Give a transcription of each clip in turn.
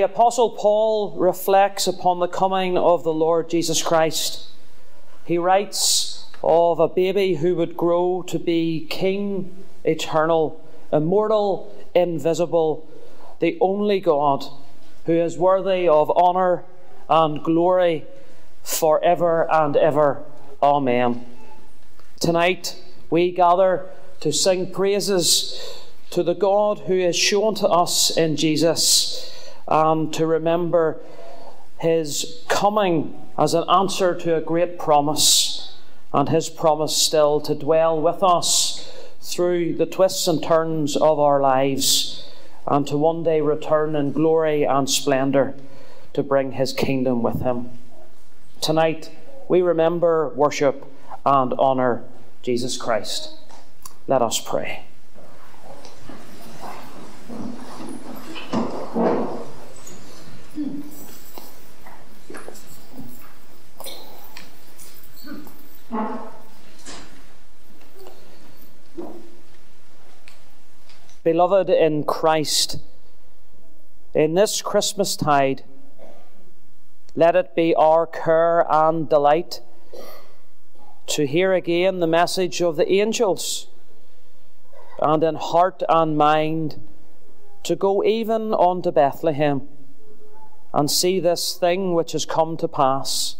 the Apostle Paul reflects upon the coming of the Lord Jesus Christ, he writes of a baby who would grow to be King eternal, immortal, invisible, the only God who is worthy of honour and glory forever and ever. Amen. Tonight we gather to sing praises to the God who is shown to us in Jesus and to remember his coming as an answer to a great promise and his promise still to dwell with us through the twists and turns of our lives and to one day return in glory and splendour to bring his kingdom with him. Tonight, we remember, worship, and honour Jesus Christ. Let us pray. Beloved in Christ, in this Christmas tide, let it be our care and delight to hear again the message of the angels, and in heart and mind to go even unto Bethlehem and see this thing which has come to pass,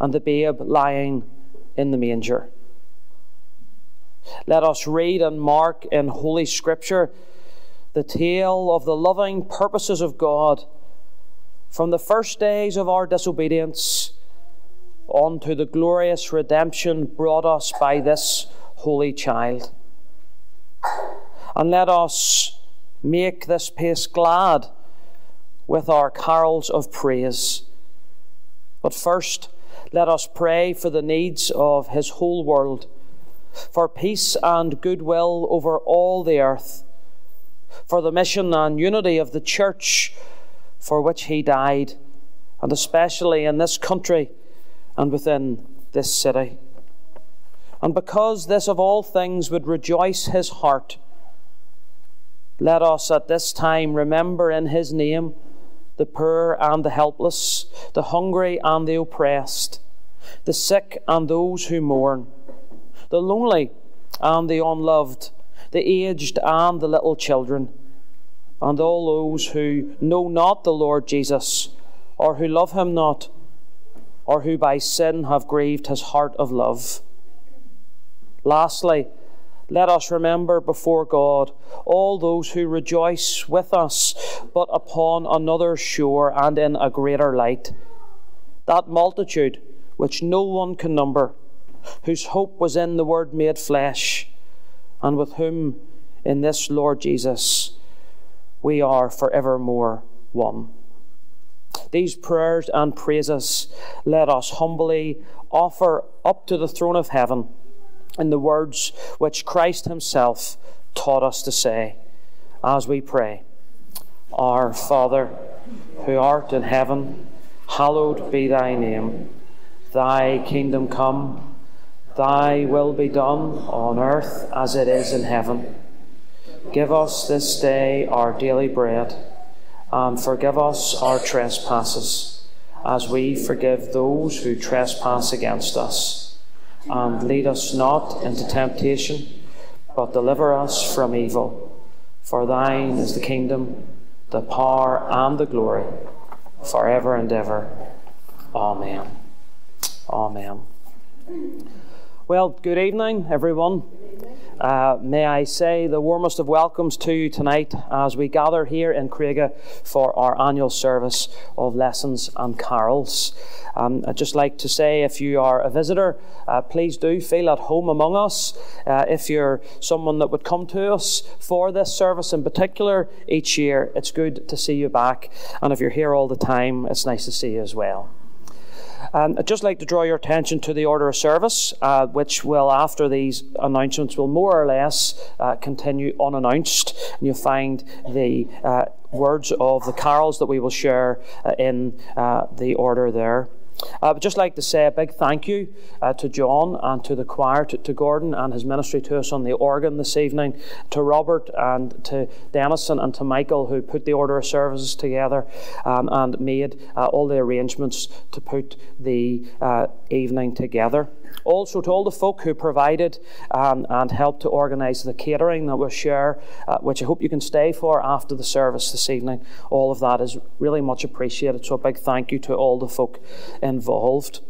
and the babe lying in the manger. Let us read and mark in Holy Scripture the tale of the loving purposes of God from the first days of our disobedience on to the glorious redemption brought us by this holy child. And let us make this place glad with our carols of praise. But first, let us pray for the needs of his whole world for peace and goodwill over all the earth, for the mission and unity of the church for which he died, and especially in this country and within this city. And because this of all things would rejoice his heart, let us at this time remember in his name the poor and the helpless, the hungry and the oppressed, the sick and those who mourn the lonely and the unloved, the aged and the little children, and all those who know not the Lord Jesus, or who love him not, or who by sin have grieved his heart of love. Lastly, let us remember before God all those who rejoice with us, but upon another shore and in a greater light. That multitude which no one can number whose hope was in the Word made flesh, and with whom in this Lord Jesus we are forevermore one. These prayers and praises let us humbly offer up to the throne of heaven in the words which Christ Himself taught us to say as we pray Our Father, who art in heaven, hallowed be thy name. Thy kingdom come. Thy will be done on earth as it is in heaven. Give us this day our daily bread, and forgive us our trespasses, as we forgive those who trespass against us. And lead us not into temptation, but deliver us from evil. For thine is the kingdom, the power, and the glory, for ever and ever. Amen. Amen. Well, good evening, everyone. Uh, may I say the warmest of welcomes to you tonight as we gather here in Cregagh for our annual service of lessons and carols. Um, I'd just like to say if you are a visitor, uh, please do feel at home among us. Uh, if you're someone that would come to us for this service in particular each year, it's good to see you back. And if you're here all the time, it's nice to see you as well. Um, I'd just like to draw your attention to the order of service, uh, which will, after these announcements, will more or less uh, continue unannounced. And you'll find the uh, words of the carols that we will share uh, in uh, the order there. I would just like to say a big thank you uh, to John and to the choir, to, to, Gordon and his ministry to us on the organ this evening, to Robert and to Denison and to Michael who put the order of services together um, and made uh, all the arrangements to put the uh, evening together. Also, to all the folk who provided um, and helped to organise the catering that we'll share, uh, which I hope you can stay for after the service this evening. All of that is really much appreciated. So, a big thank you to all the folk involved.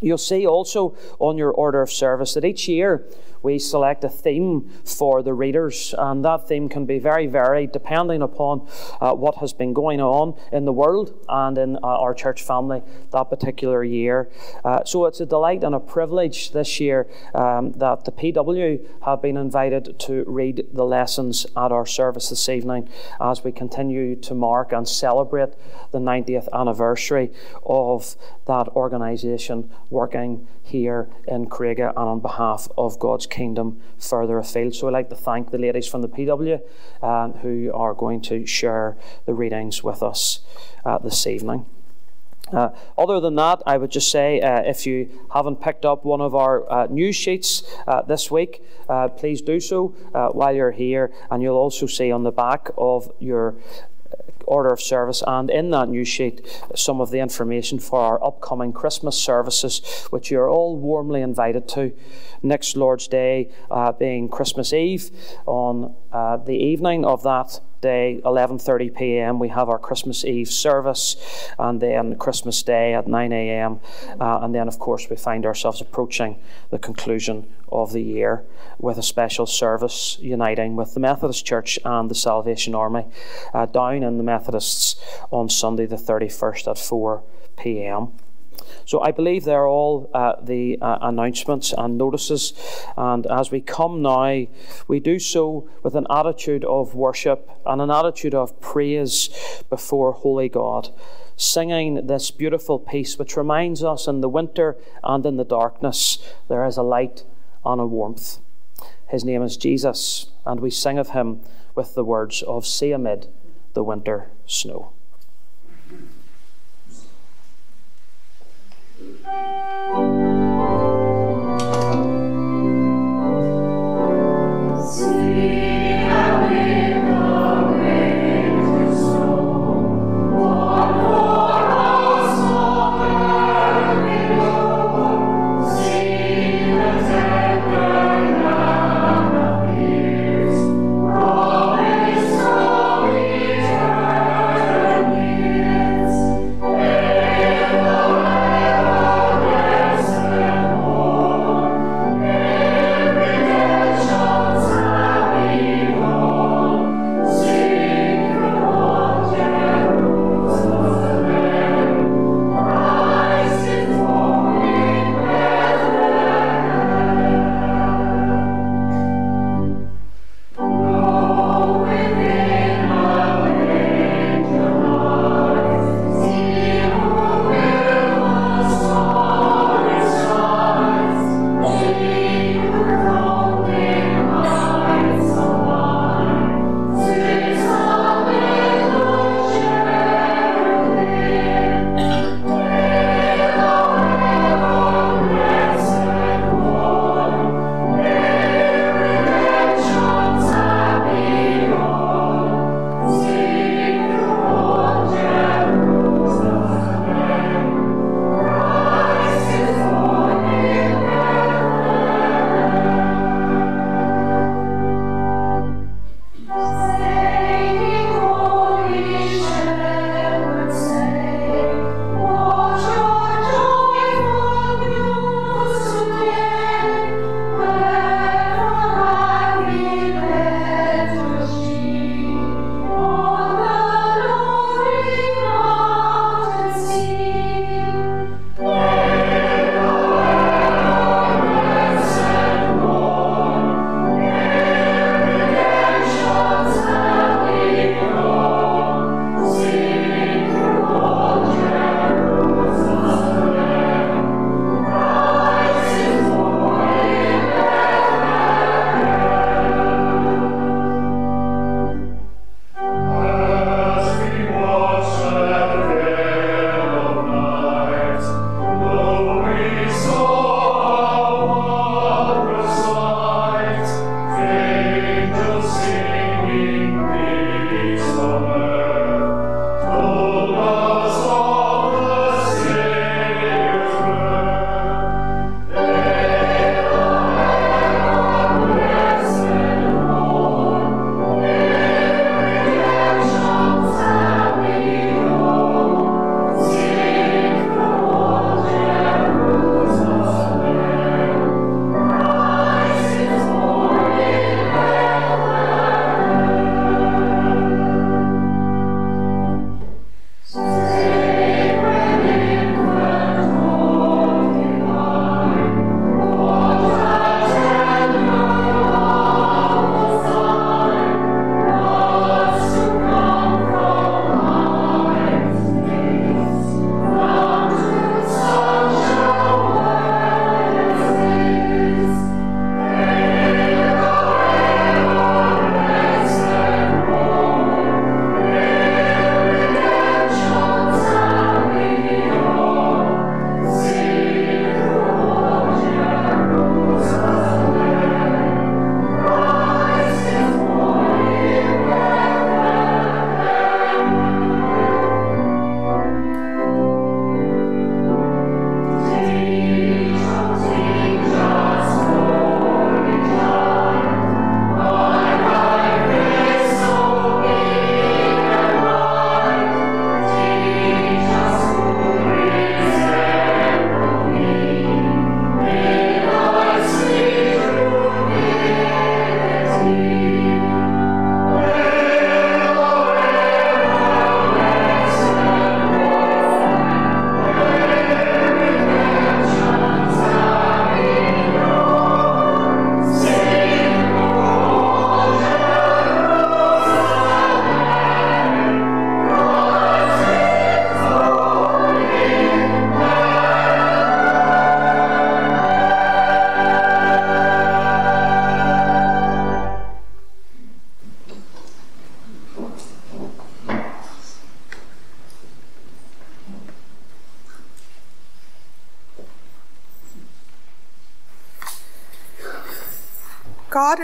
You'll see also on your order of service that each year we select a theme for the readers, and that theme can be very varied depending upon uh, what has been going on in the world and in uh, our church family that particular year. Uh, so it's a delight and a privilege this year um, that the PW have been invited to read the lessons at our service this evening as we continue to mark and celebrate the 90th anniversary of that organisation working here in Cregagh and on behalf of God's kingdom further afield. So I'd like to thank the ladies from the PW uh, who are going to share the readings with us uh, this evening. Uh, other than that, I would just say uh, if you haven't picked up one of our uh, news sheets uh, this week, uh, please do so while you're here, and you'll also see on the back of your order of service, and in that news sheet, some of the information for our upcoming Christmas services, which you're all warmly invited to. Next Lord's Day uh, being Christmas Eve. On uh, the evening of that day, 11:30 p.m., we have our Christmas Eve service, and then Christmas Day at 9 a.m. Uh, and then, of course, we find ourselves approaching the conclusion of the year with a special service uniting with the Methodist Church and the Salvation Army uh, down in the Methodists on Sunday, the 31st at 4 p.m. So I believe they're all uh, the uh, announcements and notices. And as we come now, we do so with an attitude of worship and an attitude of praise before Holy God, singing this beautiful piece which reminds us in the winter and in the darkness there is a light and a warmth. His name is Jesus, and we sing of him with the words of See Amid the Winter Snow. Música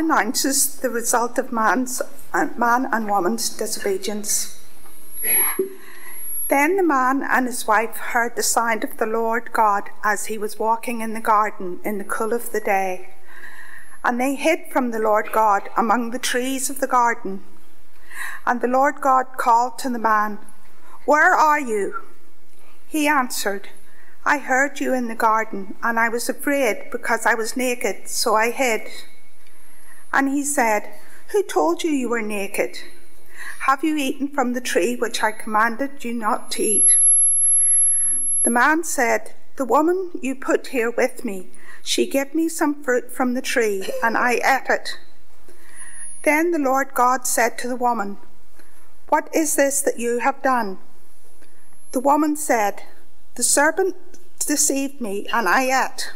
90s, the result of man's, uh, man and woman's disobedience. Then the man and his wife heard the sound of the Lord God as he was walking in the garden in the cool of the day. And they hid from the Lord God among the trees of the garden. And the Lord God called to the man, Where are you? He answered, I heard you in the garden, and I was afraid because I was naked, so I hid. And he said, Who told you you were naked? Have you eaten from the tree which I commanded you not to eat? The man said, The woman you put here with me, she gave me some fruit from the tree, and I ate it. Then the Lord God said to the woman, What is this that you have done? The woman said, The serpent deceived me, and I ate.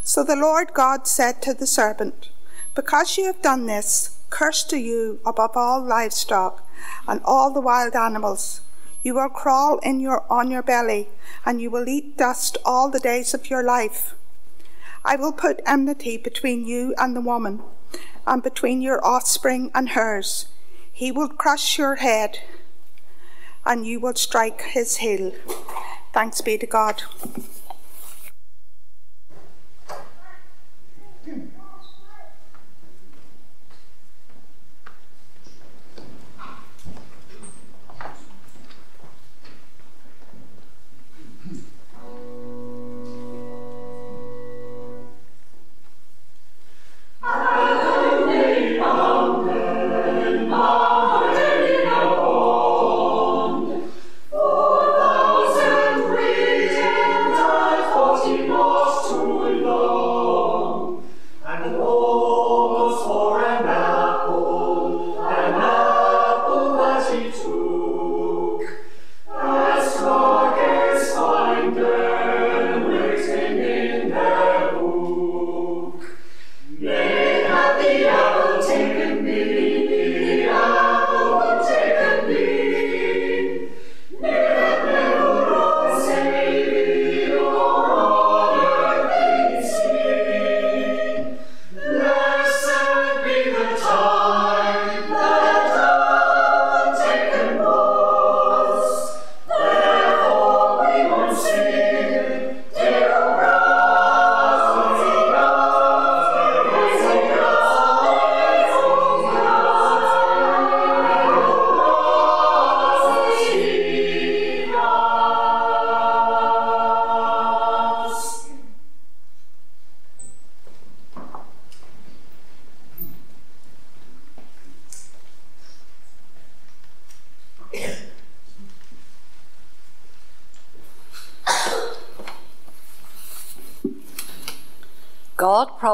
So the Lord God said to the serpent, Because you have done this, Cursed to you above all livestock and all the wild animals. You will crawl in your, on your belly, and you will eat dust all the days of your life. I will put enmity between you and the woman, and between your offspring and hers. He will crush your head, and you will strike his heel. Thanks be to God.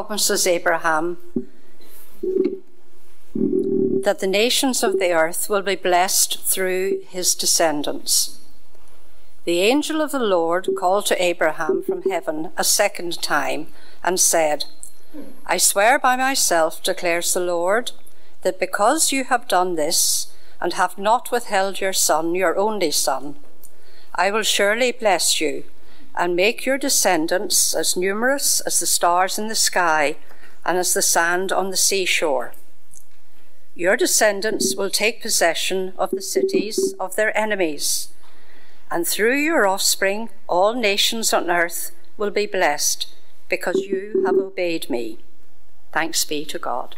Promises Abraham that the nations of the earth will be blessed through his descendants. The angel of the Lord called to Abraham from heaven a second time and said, I swear by myself, declares the Lord, that because you have done this and have not withheld your son, your only son, I will surely bless you and make your descendants as numerous as the stars in the sky and as the sand on the seashore. Your descendants will take possession of the cities of their enemies, and through your offspring all nations on earth will be blessed because you have obeyed me. Thanks be to God.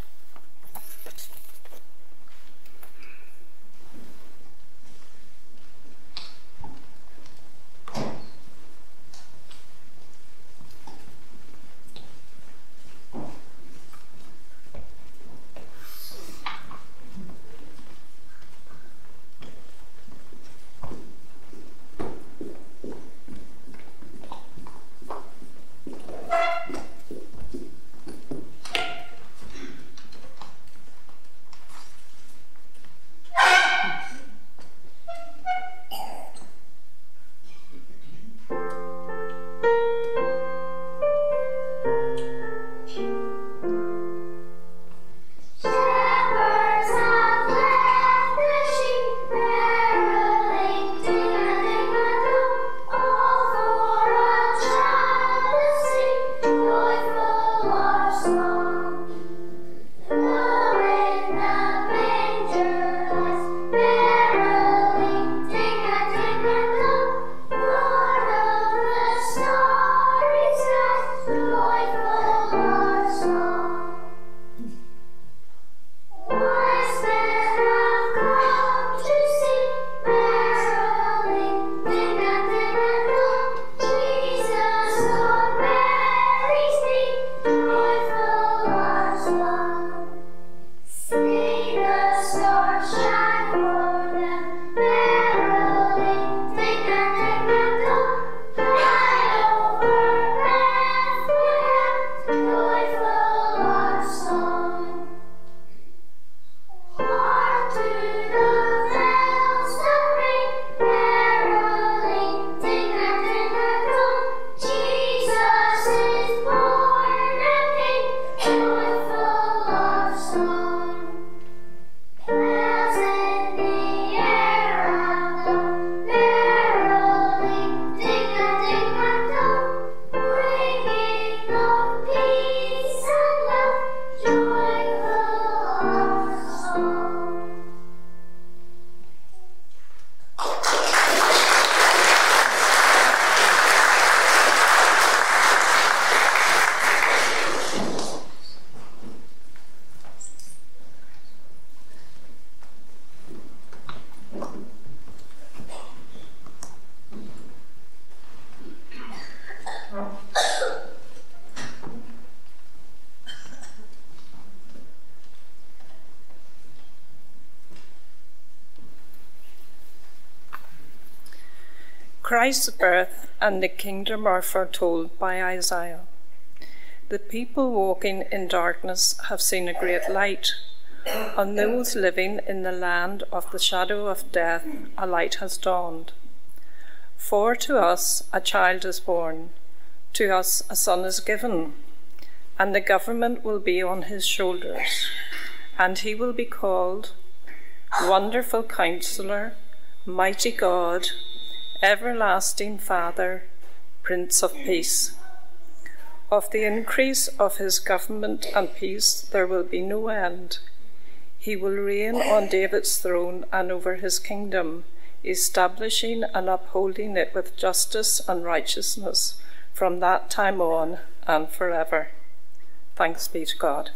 Christ's birth and the kingdom are foretold by Isaiah. The people walking in darkness have seen a great light. On those living in the land of the shadow of death, a light has dawned. For to us a child is born, to us a son is given, and the government will be on his shoulders, and he will be called Wonderful Counselor, Mighty God, Everlasting Father, Prince of Peace. Of the increase of his government and peace there will be no end. He will reign on David's throne and over his kingdom, establishing and upholding it with justice and righteousness from that time on and forever. Thanks be to God.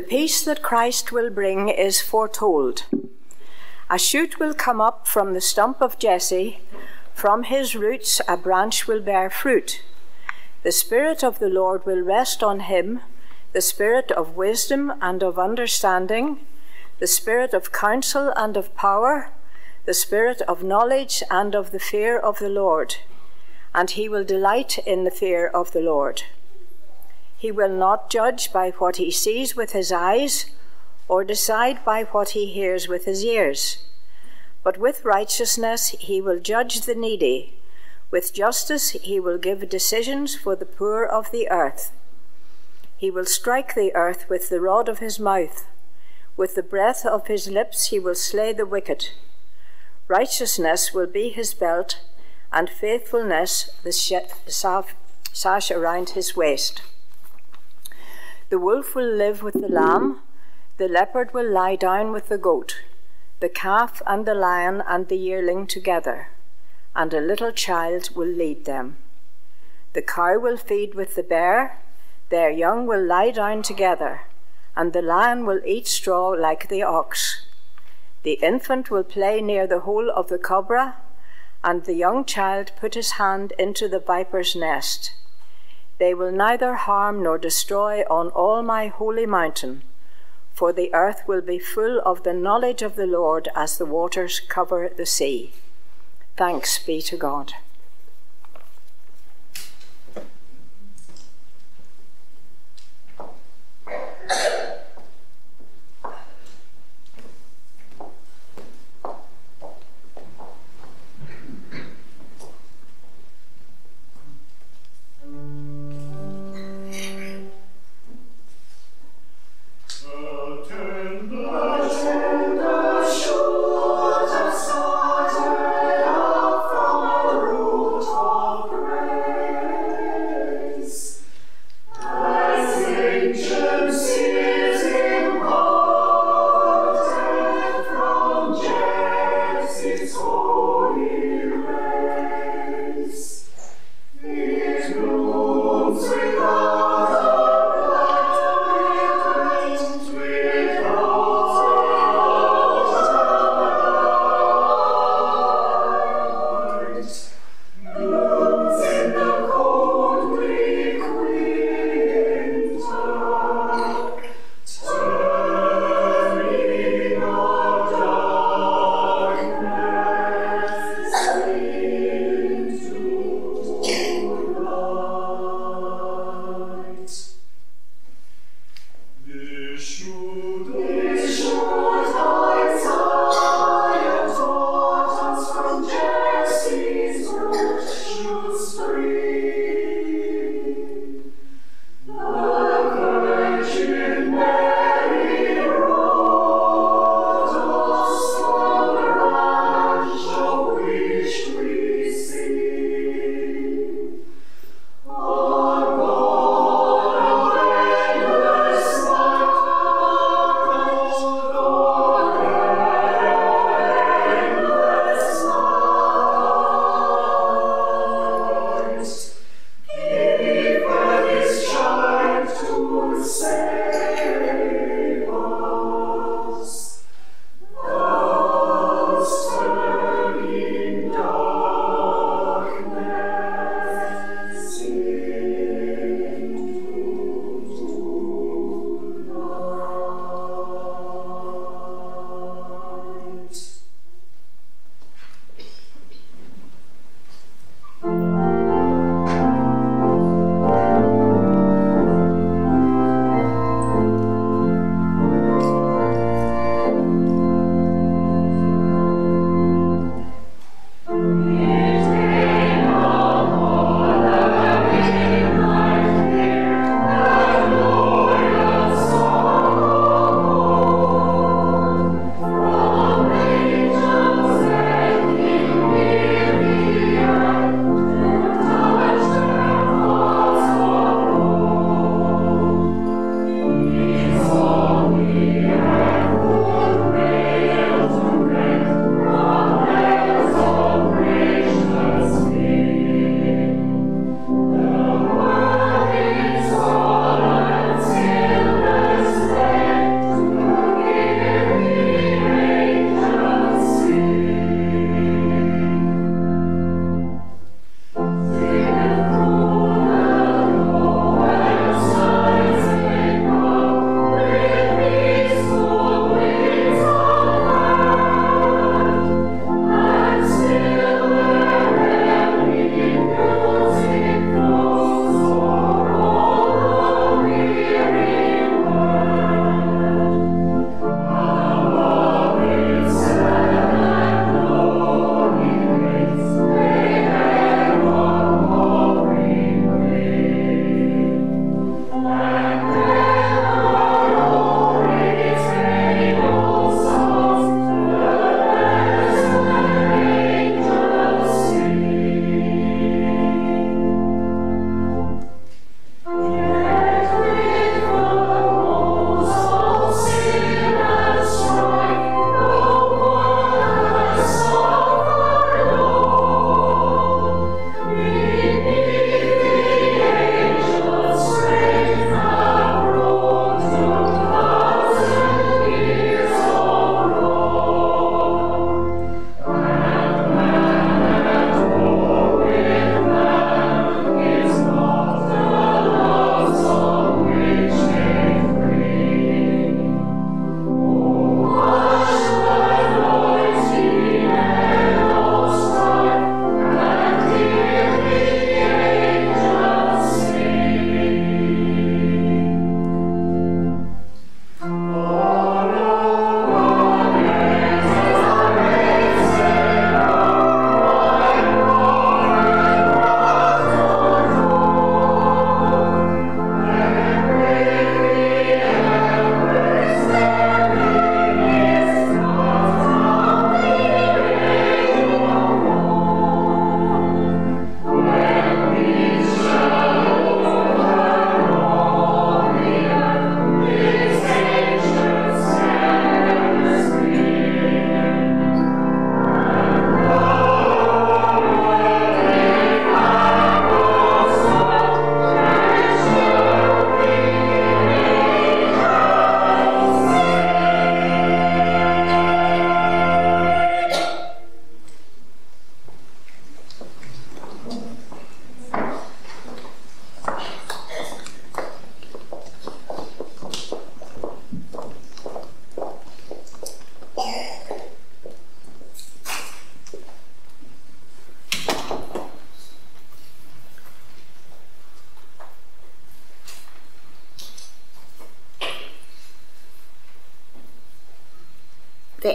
Peace that Christ will bring is foretold. A shoot will come up from the stump of Jesse, from his roots a branch will bear fruit. The Spirit of the Lord will rest on him, the Spirit of wisdom and of understanding, the Spirit of counsel and of power, the Spirit of knowledge and of the fear of the Lord. And he will delight in the fear of the Lord. He will not judge by what he sees with his eyes or decide by what he hears with his ears. But with righteousness he will judge the needy. With justice he will give decisions for the poor of the earth. He will strike the earth with the rod of his mouth. With the breath of his lips he will slay the wicked. Righteousness will be his belt, and faithfulness the sash around his waist. The wolf will live with the lamb, the leopard will lie down with the goat, the calf and the lion and the yearling together, and a little child will lead them. The cow will feed with the bear, their young will lie down together, and the lion will eat straw like the ox. The infant will play near the hole of the cobra, and the young child put his hand into the viper's nest. They will neither harm nor destroy on all my holy mountain, for the earth will be full of the knowledge of the Lord as the waters cover the sea. Thanks be to God.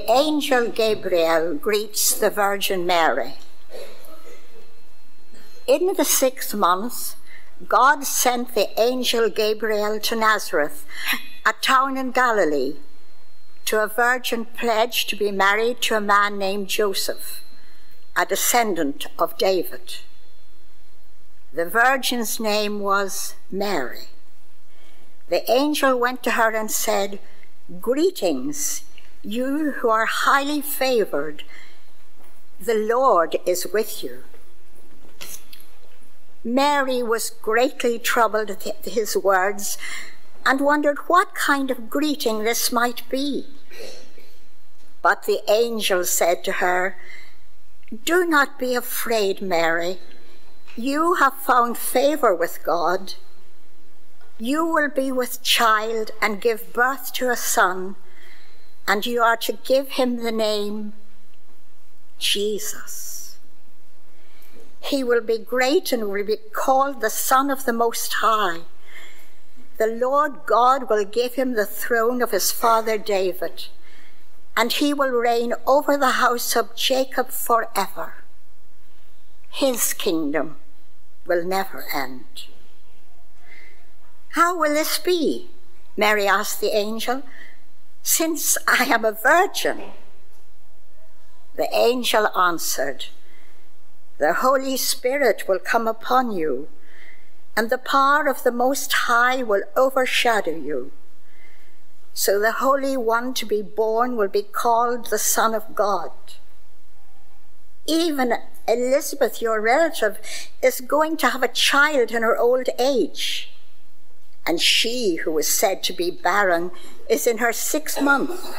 Angel Gabriel greets the Virgin Mary. In the sixth month, God sent the angel Gabriel to Nazareth, a town in Galilee, to a virgin pledged to be married to a man named Joseph, a descendant of David. The virgin's name was Mary. The angel went to her and said, Greetings, you who are highly favored. The Lord is with you. Mary was greatly troubled at his words and wondered what kind of greeting this might be. But the angel said to her, Do not be afraid, Mary. You have found favor with God. You will be with child and give birth to a son, and you are to give him the name Jesus. He will be great and will be called the Son of the Most High. The Lord God will give him the throne of his father David, and he will reign over the house of Jacob forever. His kingdom will never end. How will this be? Mary asked the angel, since I am a virgin. The angel answered, the Holy Spirit will come upon you, and the power of the Most High will overshadow you. So the Holy One to be born will be called the Son of God. Even Elizabeth, your relative, is going to have a child in her old age. And she, who was said to be barren, is in her sixth month.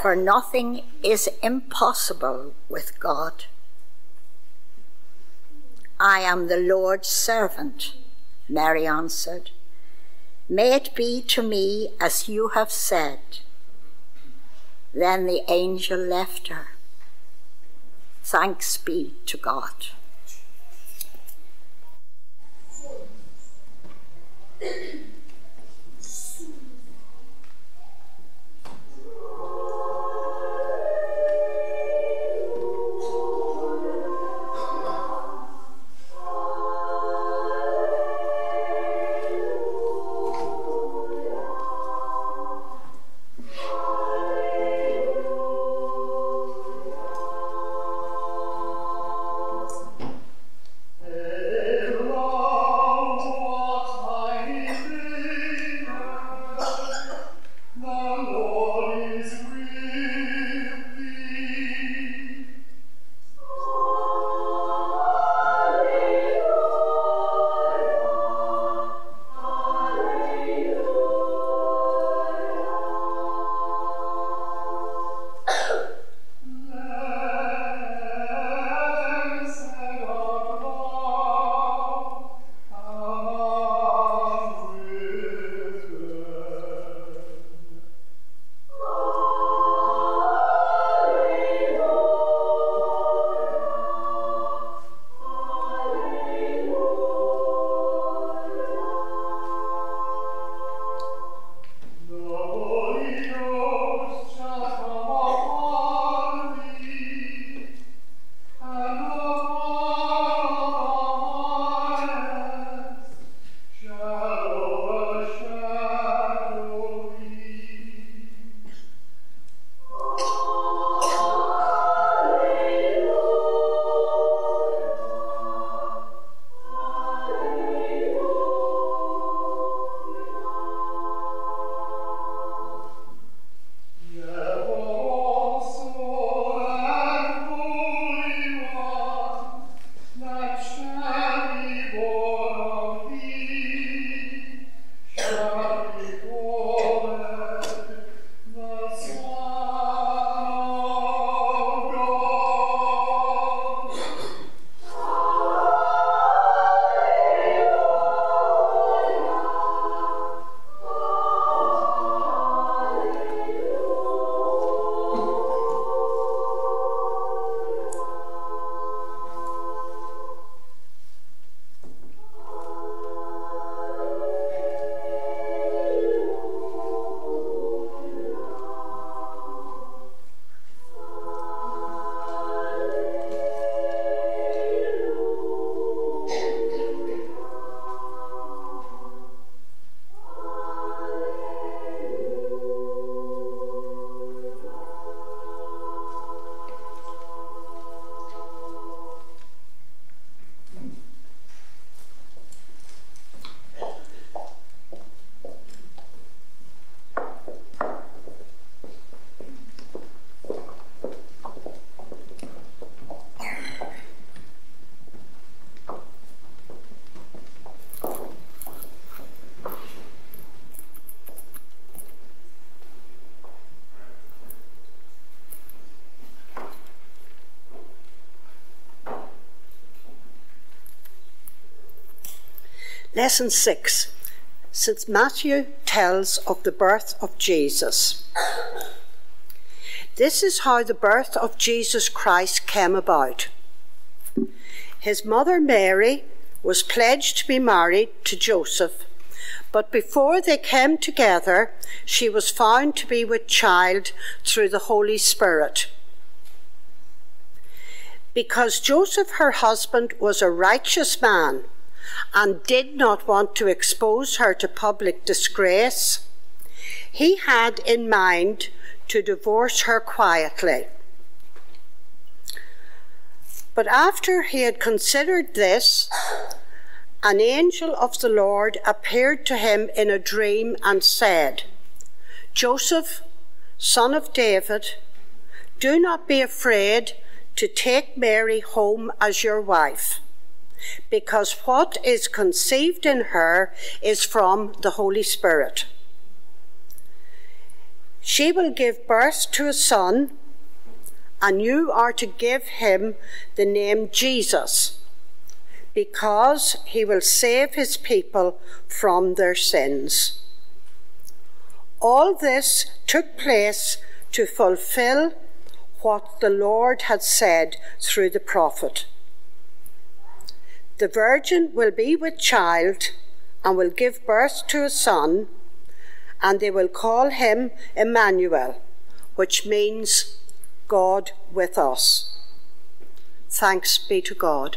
For nothing is impossible with God. I am the Lord's servant, Mary answered. May it be to me as you have said. Then the angel left her. Thanks be to God. Thank you. Lesson 6 St. Matthew tells of the birth of Jesus. This is how the birth of Jesus Christ came about. His mother Mary was pledged to be married to Joseph, but before they came together, she was found to be with child through the Holy Spirit. Because Joseph, her husband, was a righteous man and did not want to expose her to public disgrace, he had in mind to divorce her quietly. But after he had considered this, an angel of the Lord appeared to him in a dream and said, Joseph, son of David, do not be afraid to take Mary home as your wife, because what is conceived in her is from the Holy Spirit. She will give birth to a son, and you are to give him the name Jesus, because he will save his people from their sins. All this took place to fulfill what the Lord had said through the prophet. The virgin will be with child and will give birth to a son, and they will call him Emmanuel, which means God with us. Thanks be to God.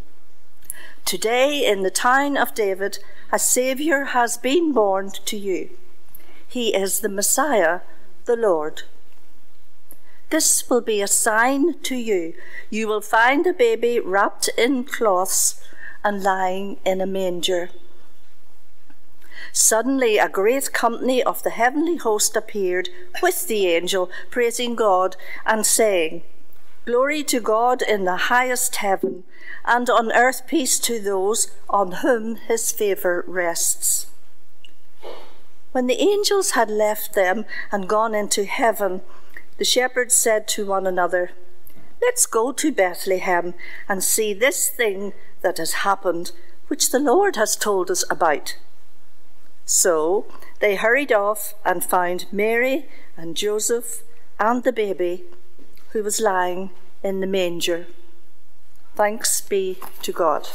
Today, in the town of David, a Saviour has been born to you. He is the Messiah, the Lord. This will be a sign to you. You will find a baby wrapped in cloths and lying in a manger. Suddenly, a great company of the heavenly host appeared with the angel, praising God and saying, Glory to God in the highest heaven, and on earth peace to those on whom his favour rests. When the angels had left them and gone into heaven, the shepherds said to one another, Let's go to Bethlehem and see this thing that has happened, which the Lord has told us about. So they hurried off and found Mary and Joseph and the baby who was lying in the manger. Thanks be to God.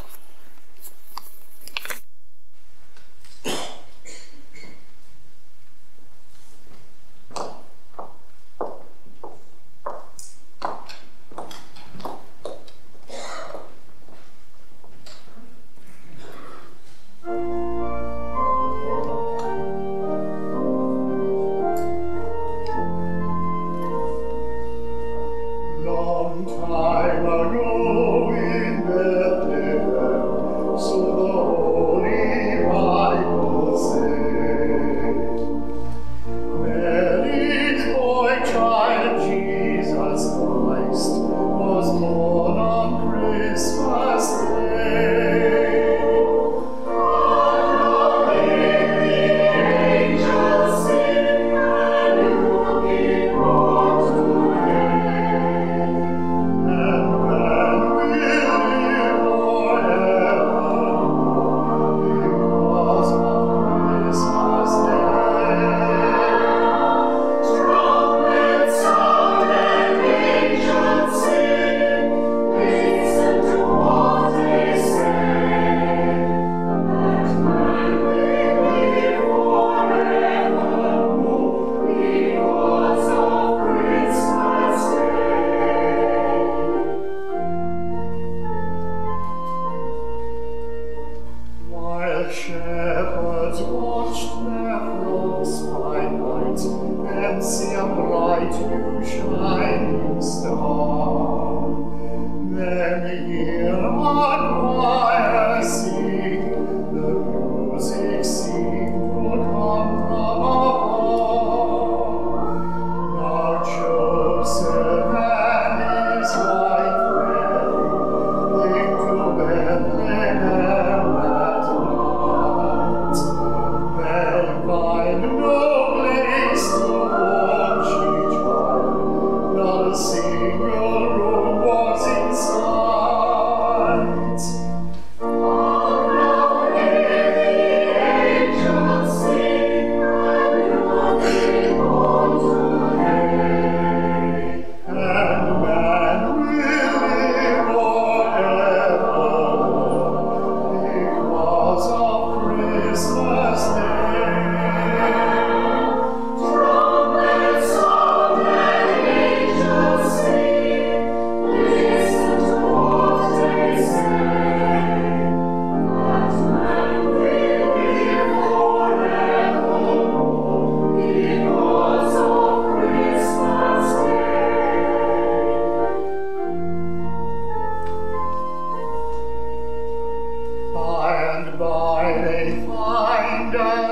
Wonder.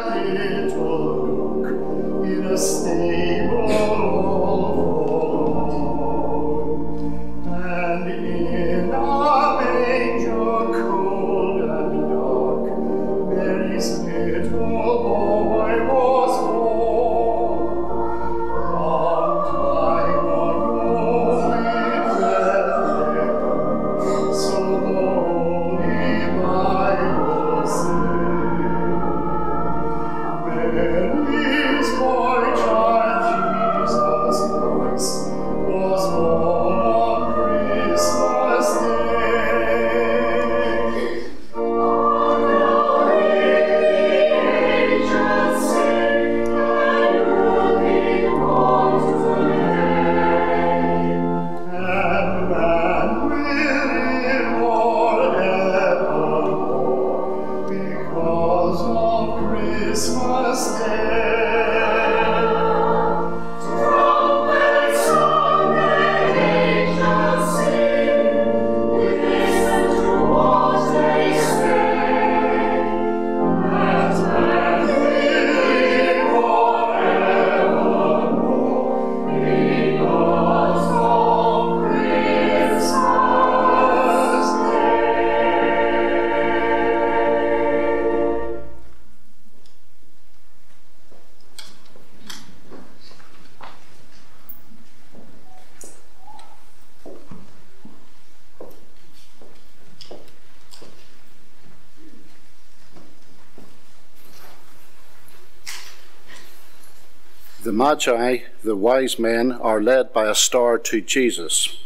Magi, eh? the wise men, are led by a star to Jesus.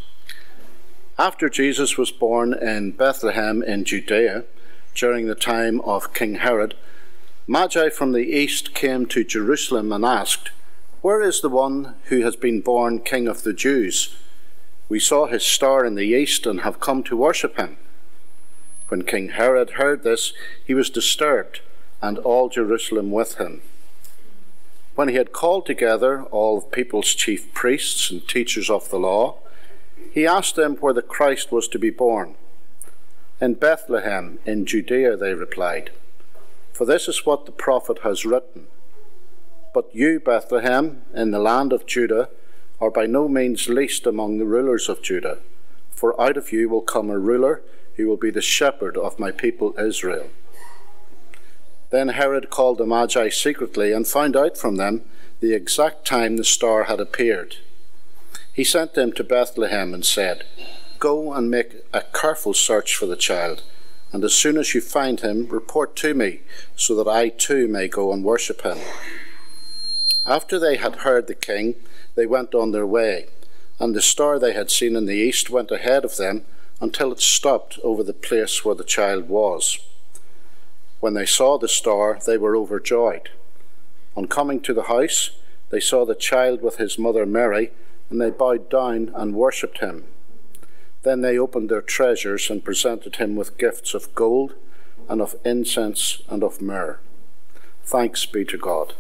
After Jesus was born in Bethlehem in Judea, during the time of King Herod, Magi from the east came to Jerusalem and asked, Where is the one who has been born King of the Jews? We saw his star in the east and have come to worship him. When King Herod heard this, he was disturbed, and all Jerusalem with him. When he had called together all the people's chief priests and teachers of the law, he asked them where the Christ was to be born. In Bethlehem, in Judea, they replied, for this is what the prophet has written. But you, Bethlehem, in the land of Judah, are by no means least among the rulers of Judah, for out of you will come a ruler who will be the shepherd of my people Israel. Then Herod called the Magi secretly and found out from them the exact time the star had appeared. He sent them to Bethlehem and said, Go and make a careful search for the child, and as soon as you find him, report to me, so that I too may go and worship him. After they had heard the king, they went on their way, and the star they had seen in the east went ahead of them until it stopped over the place where the child was. When they saw the star, they were overjoyed. On coming to the house, they saw the child with his mother Mary, and they bowed down and worshipped him. Then they opened their treasures and presented him with gifts of gold, and of incense, and of myrrh. Thanks be to God.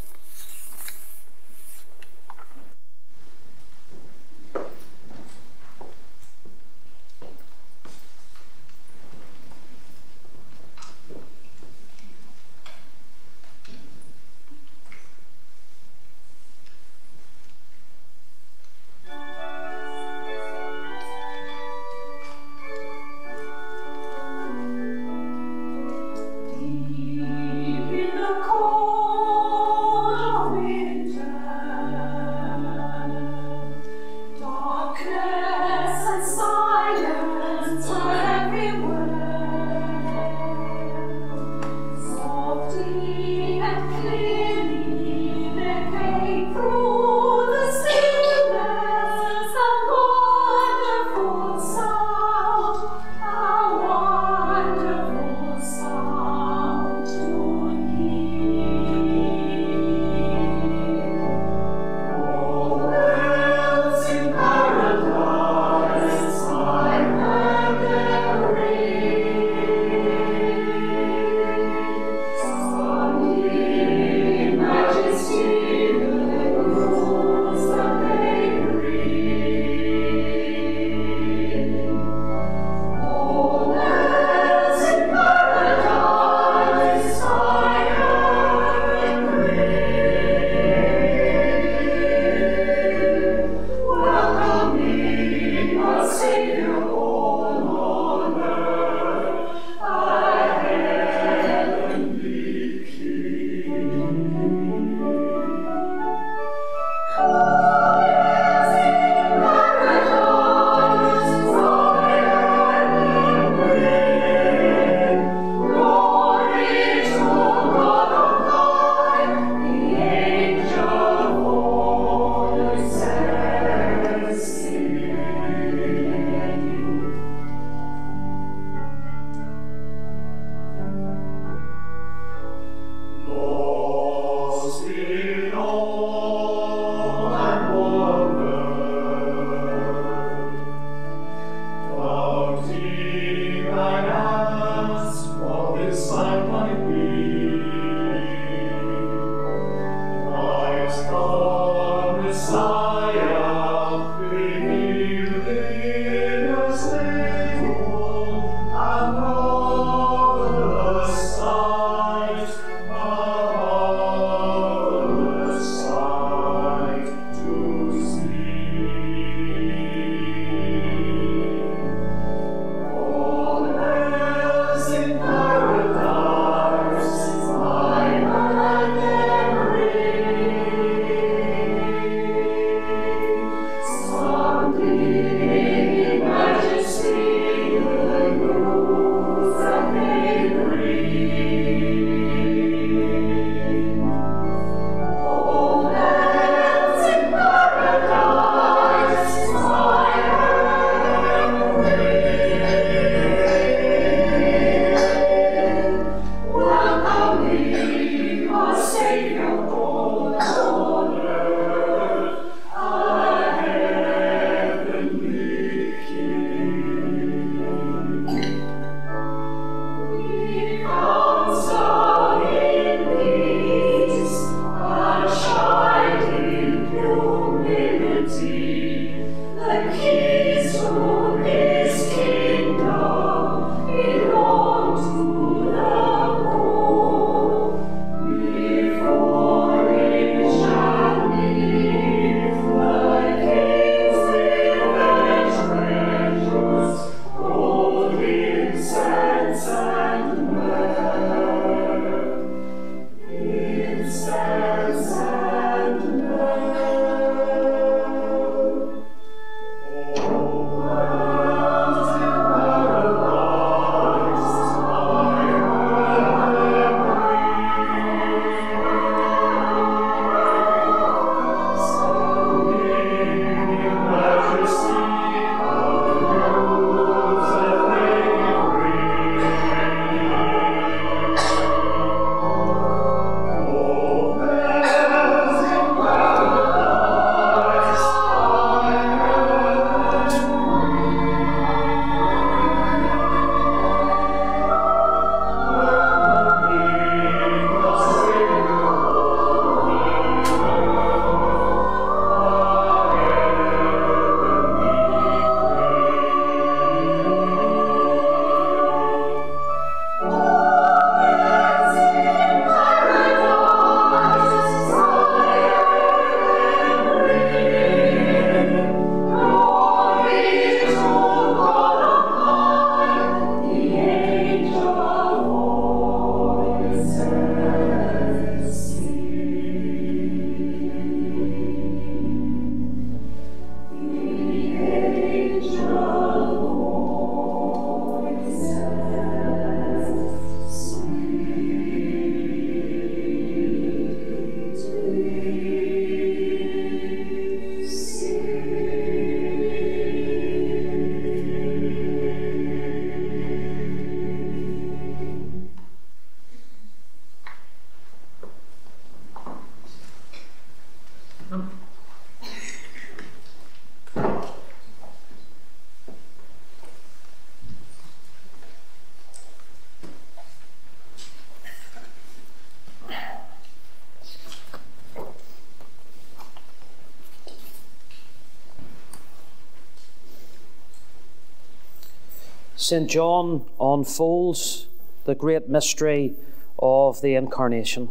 St. John unfolds the great mystery of the Incarnation.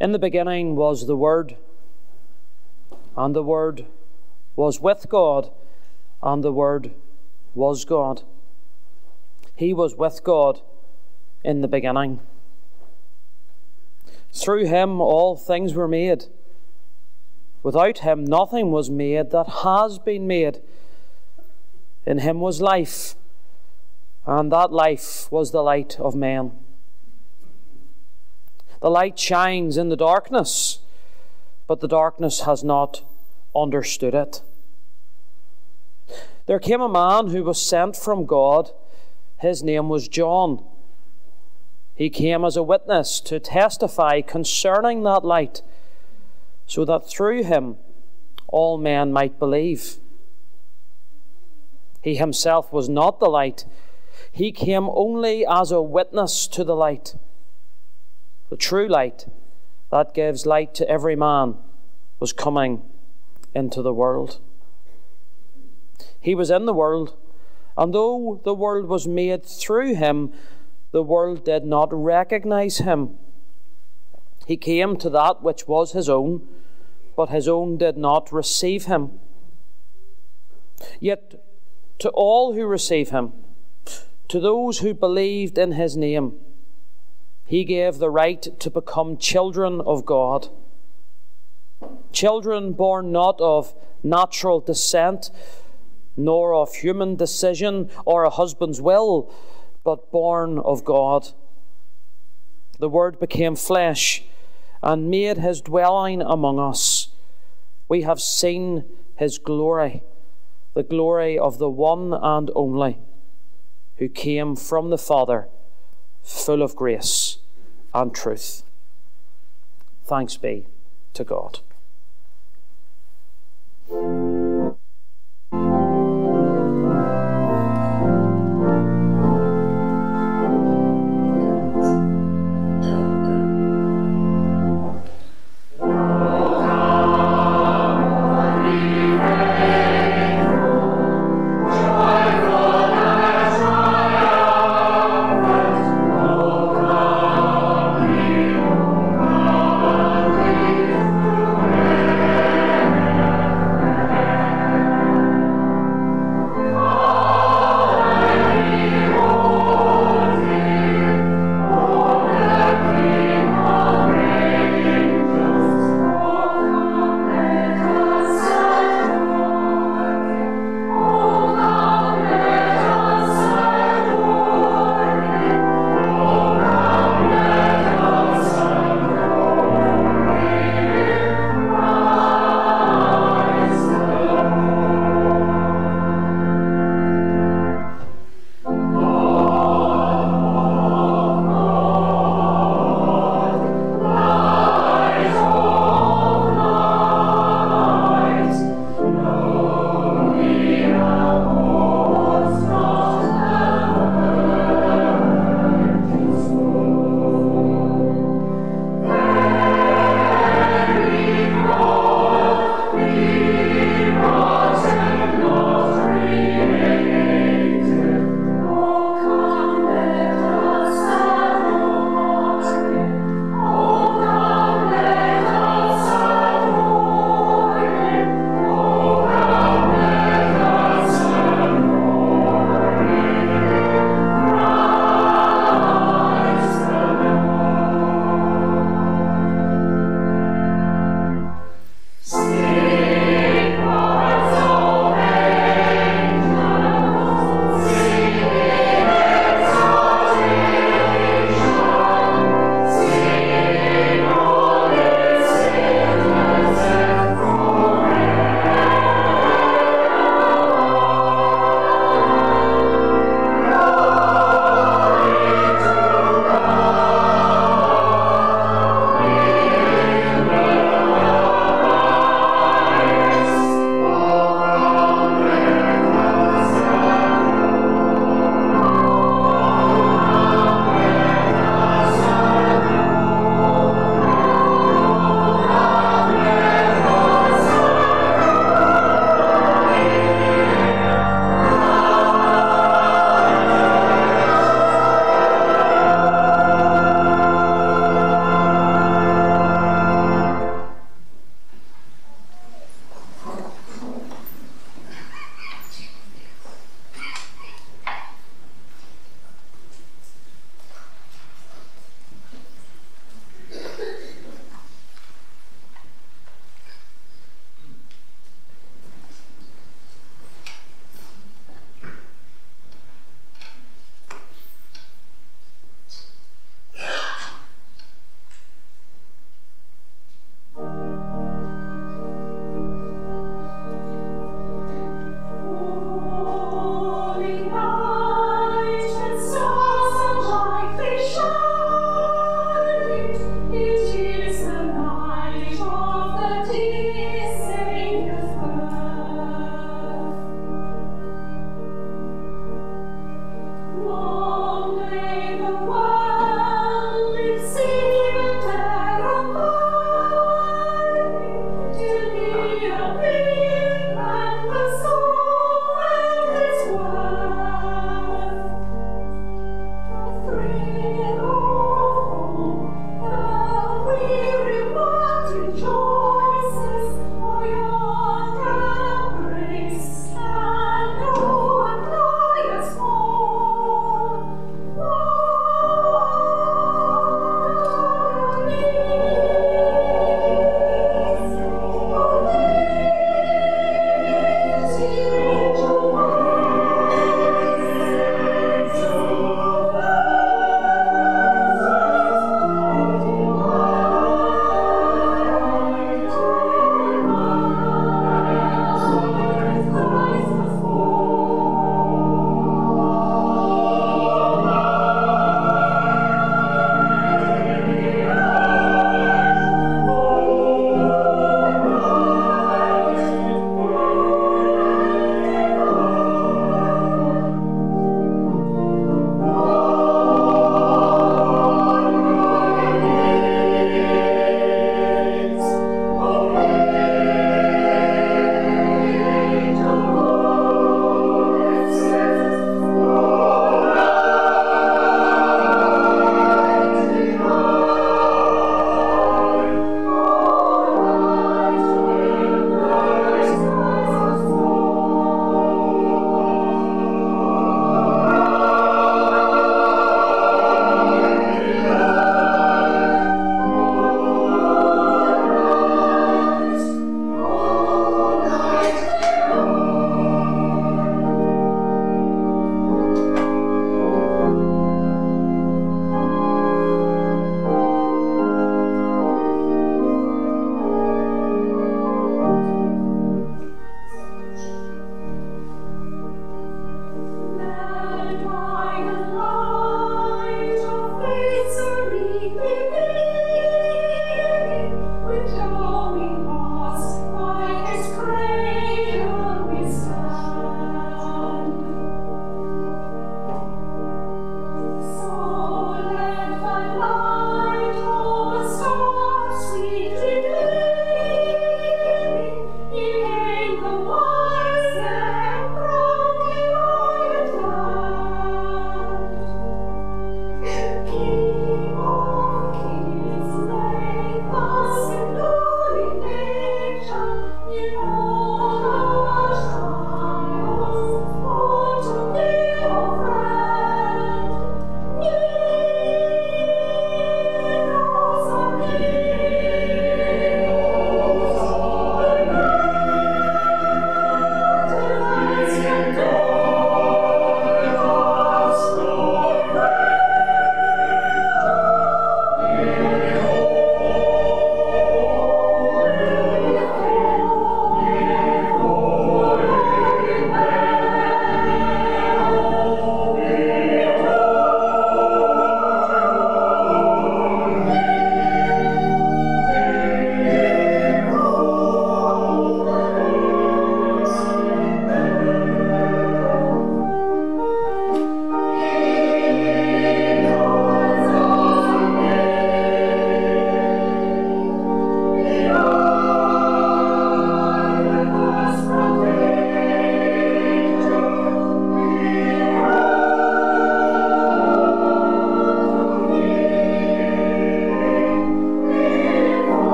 In the beginning was the Word, and the Word was with God, and the Word was God. He was with God in the beginning. Through him all things were made. Without him nothing was made that has been made. In him was life, and that life was the light of men. The light shines in the darkness, but the darkness has not understood it. There came a man who was sent from God. His name was John. He came as a witness to testify concerning that light, so that through him all men might believe. He himself was not the light, he came only as a witness to the light. The true light that gives light to every man was coming into the world. He was in the world, and though the world was made through him, the world did not recognize him. He came to that which was his own, but his own did not receive him. Yet to all who receive him, to those who believed in his name, he gave the right to become children of God. Children born not of natural descent, nor of human decision or a husband's will, but born of God. The Word became flesh and made his dwelling among us. We have seen his glory the glory of the one and only who came from the Father, full of grace and truth. Thanks be to God.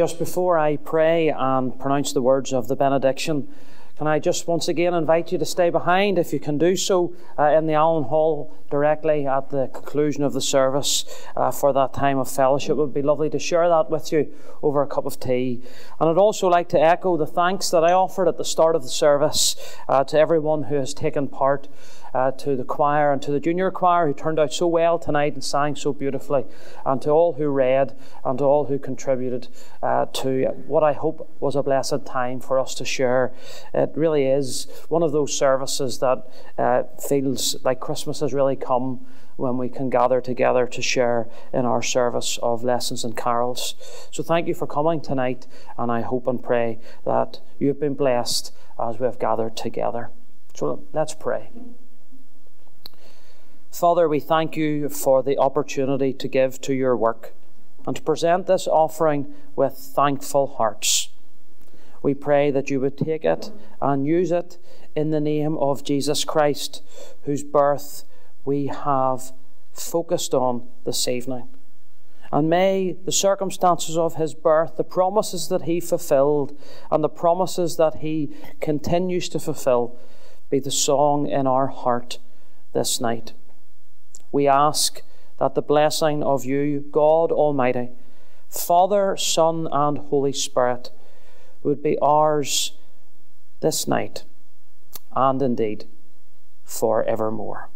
Just before I pray and pronounce the words of the benediction, can I just once again invite you to stay behind if you can do so uh, in the Allen Hall directly at the conclusion of the service uh, for that time of fellowship? It would be lovely to share that with you over a cup of tea. And I'd also like to echo the thanks that I offered at the start of the service uh, to everyone who has taken part uh, to the choir and to the junior choir who turned out so well tonight and sang so beautifully, and to all who read and to all who contributed uh, to what I hope was a blessed time for us to share. It really is one of those services that uh, feels like Christmas has really come when we can gather together to share in our service of lessons and carols. So thank you for coming tonight, and I hope and pray that you have been blessed as we have gathered together. So let's pray. Father, we thank you for the opportunity to give to your work and to present this offering with thankful hearts. We pray that you would take it and use it in the name of Jesus Christ, whose birth we have focused on this evening. And may the circumstances of his birth, the promises that he fulfilled, and the promises that he continues to fulfill be the song in our heart this night we ask that the blessing of you, God Almighty, Father, Son, and Holy Spirit, would be ours this night and indeed for evermore.